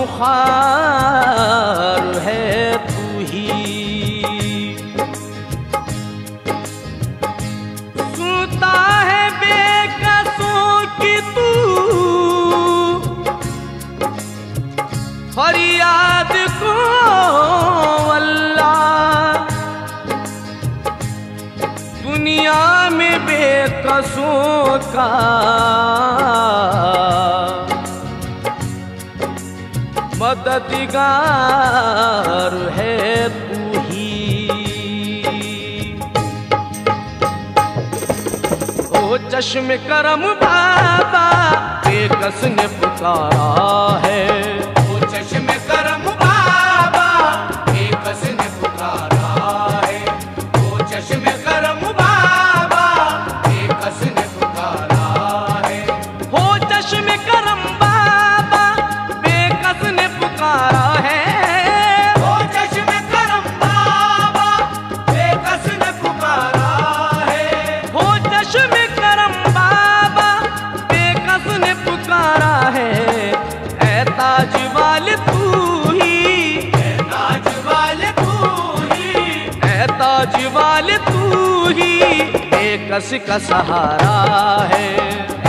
गम है तू ही। सुनता है बेकसों की तू। फरियाद को अल्लाह, दुनिया में बेकसों का मददगार है ही। ओ चश्म करम बाबा बेकस ने पुकारा है? ओ चश्मे ऐ ताज वाल तू ही। ताजवाल वाले तू ही। ऐ ताज वाल तू ही। एक बेकस का सहारा है।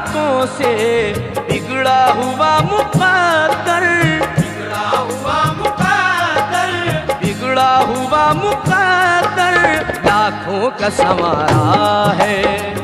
करामतों से बिगड़ा हुआ मुकद्दर बिगड़ा हुआ मुकद्दर बिगड़ा हुआ मुकद्दर लाखों का समारा है।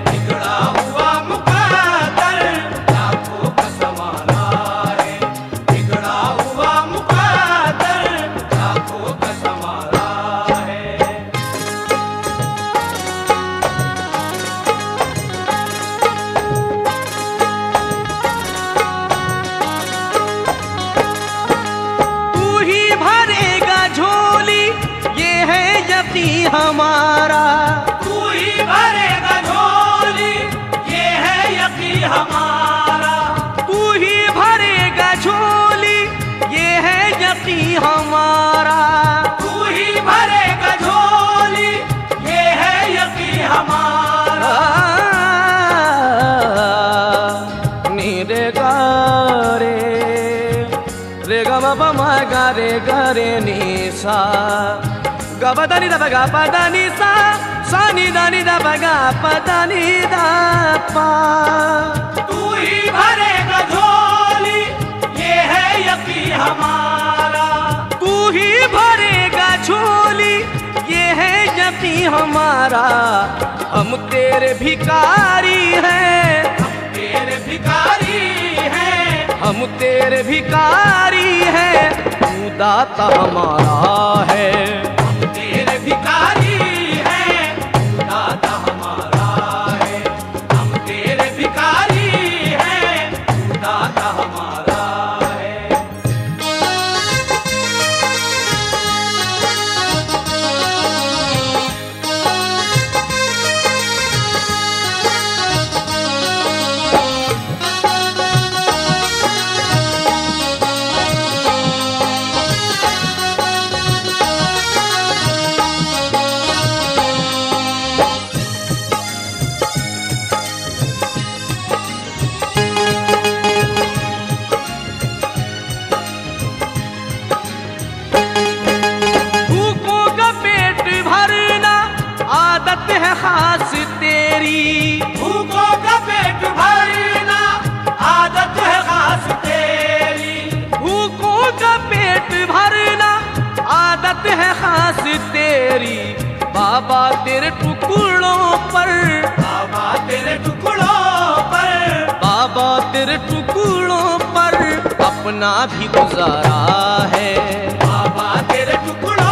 रे ग रे ग नि सा। ग प द सा। सा नि द नि द ग प तू ही भरेगा झोली, ये है यकीन हमारा। तू ही भरेगा झोली, ये है यकीन हमारा। हम तेरे भिकारी हैं। हम तेरे भिकारी हम तेरे भिकारी हैं तू दाता हमारा है। खास तेरी बाबा तेरे टुकड़ों पर। बाबा तेरे टुकड़ों पर। बाबा तेरे टुकड़ों पर अपना भी गुजारा है। बाबा तेरे टुकड़ों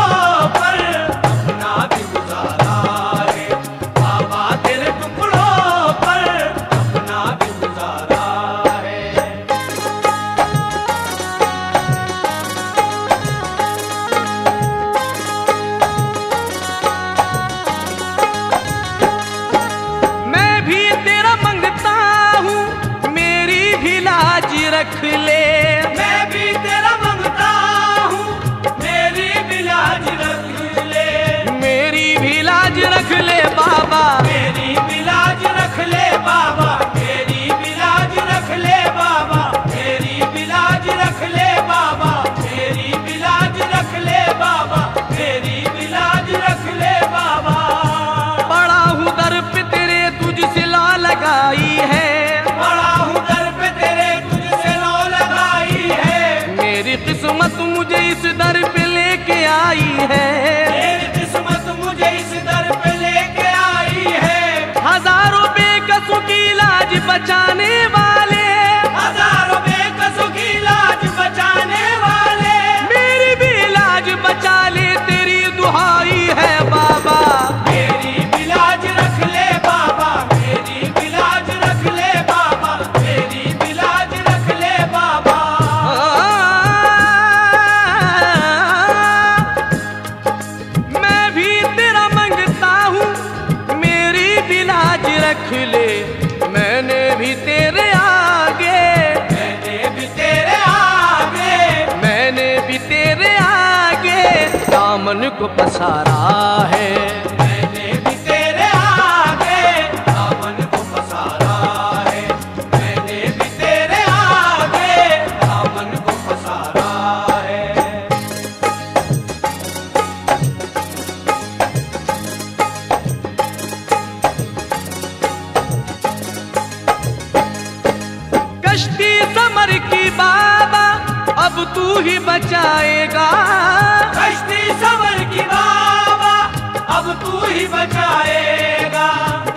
रख ले। मैं भी तेरा मंगता हूँ मेरी भी लाज रख ले। मेरी भी लाज रख ले बाबा। मेरी भी लाज रख ले बाबा। इस दर पे लेके आई है। रख ले। मैंने भी तेरे आगे। मैंने भी तेरे आगे। मैंने भी तेरे आगे। दामन को पसारा है। बचाएगा। कश्ती सवर की बाबा अब तू ही बचाएगा।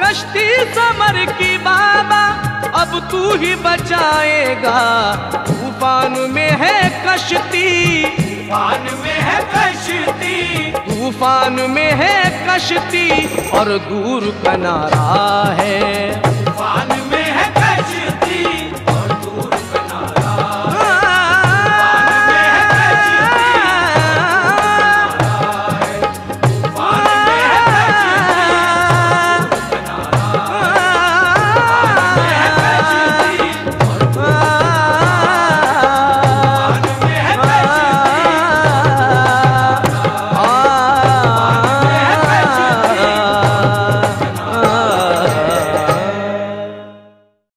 कश्ती समर की बाबा अब तू ही बचाएगा। तूफ़ान में है कश्ती। तूफ़ान में है कश्ती। तूफ़ान में है कश्ती और दूर किनारा है।